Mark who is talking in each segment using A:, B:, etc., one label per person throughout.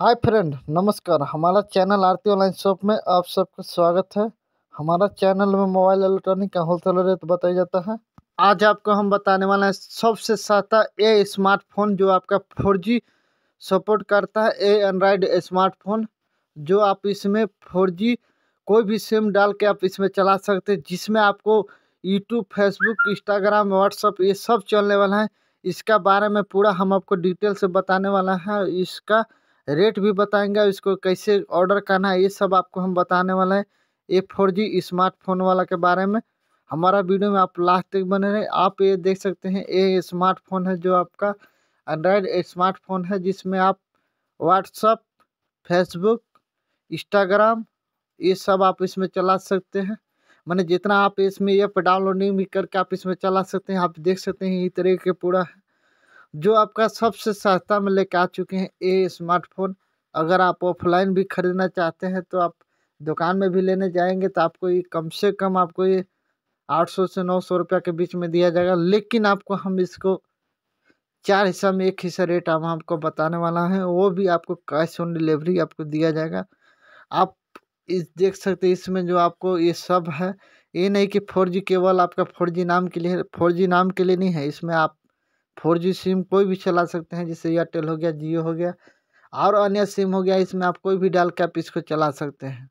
A: Hi friend, नमस्कार। हमारा channel आरती online shop में आप सबका स्वागत है। हमारा चैनल में मोबाइल इलेक्ट्रॉनिक का होलसेल रेट बताया जाता है। आज आपको हम बताने वाले हैं सबसे सस्ता ए स्मार्टफ़ोन जो आपका फोर जी सपोर्ट करता है, ए एंड्रॉयड स्मार्टफ़ोन, जो आप इसमें फोर जी कोई भी सिम डाल के आप इसमें चला सकते हैं, जिसमें आपको यूट्यूब फेसबुक इंस्टाग्राम व्हाट्सअप ये सब चलने वाला है। इसका बारे में पूरा हम आपको डिटेल से बताने वाला है। इसका रेट भी बताएँगे इसको कैसे ऑर्डर करना है, ये सब आपको हम बताने वाला है। ये फोर जी स्मार्टफ़ोन वाला के बारे में। हमारा वीडियो में आप लास्ट तक बने रहे। आप ये देख सकते हैं, ये स्मार्टफ़ोन है जो आपका एंड्रॉयड स्मार्टफ़ोन है, जिसमें आप व्हाट्सअप फेसबुक इंस्टाग्राम ये सब आप इसमें चला सकते हैं। मैंने जितना आप इसमें ऐप डाउनलोडिंग भी करके आप इसमें चला सकते हैं, आप देख सकते हैं, ये तरीके पूरा है। जो आपका सबसे सस्ता में लेके आ चुके हैं ये स्मार्टफ़ोन। अगर आप ऑफलाइन भी ख़रीदना चाहते हैं तो आप दुकान में भी लेने जाएँगे तो आपको ये कम से कम आपको ये आठ सौ से नौ सौ रुपये के बीच में दिया जाएगा। लेकिन आपको हम इसको चार हिस्सा में, एक हिस्सा रेट हम आपको बताने वाला है, वो भी आपको कैश ऑन डिलीवरी आपको दिया जाएगा। आप इस, देख सकते हैं इसमें जो आपको ये सब है, ये नहीं कि फोर जी केवल आपका फोर जी नाम के लिए, फोर जी नाम के लिए नहीं है, इसमें आप फोर जी सिम कोई भी चला सकते हैं, जैसे एयरटेल हो गया जियो हो गया, और अन्य सिम हो गया, इसमें आप कोई भी डाल के आप इसको चला सकते हैं।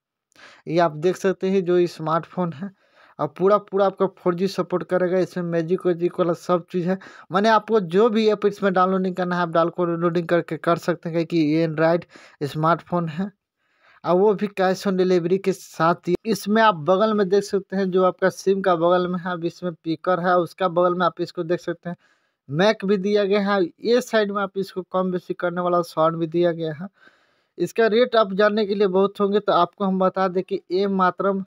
A: ये आप देख सकते हैं जो स्मार्टफ़ोन है, और पूरा पूरा आपका फोर जी सपोर्ट करेगा, इसमें मैजिक वैजिक वाला सब चीज़ है। मैंने आपको जो भी ऐप इसमें डाउनलोडिंग करना है, आप डाल डाउनलोडिंग करके कर सकते हैं कि ये एंड्राइड स्मार्टफ़ोन है, और वो भी कैश ऑन डिलीवरी के साथ ही। इसमें आप बगल में देख सकते हैं जो आपका सिम का बगल में है, अब इसमें पीकर है, उसका बगल में आप इसको देख सकते हैं। मैक भी दिया गया है। ये साइड में आप इसको कम बेसी करने वाला साउंड भी दिया गया है। इसका रेट आप जानने के लिए बहुत होंगे तो आपको हम बता दें कि ये मात्रम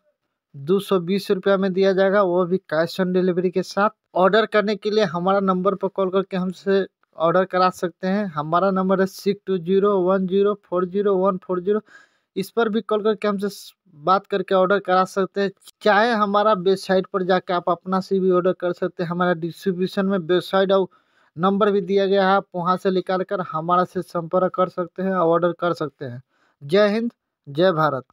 A: दो सौ बीस रुपया में दिया जाएगा। वो भी कैश ऑन डिलीवरी के साथ। ऑर्डर करने के लिए हमारा नंबर पर कॉल करके हमसे ऑर्डर करा सकते हैं। हमारा नंबर है six two zero one zero four zero one four zero इस पर भी कॉल करके हमसे बात करके ऑर्डर करा सकते हैं। चाहे हमारा वेबसाइट पर जाके आप अपना से भी ऑर्डर कर सकते हैं। हमारा डिस्ट्रीब्यूशन में वेबसाइट और नंबर भी दिया गया है। आप वहाँ से निकाल कर हमारा से संपर्क कर सकते हैं और ऑर्डर कर सकते हैं। जय हिंद, जय भारत।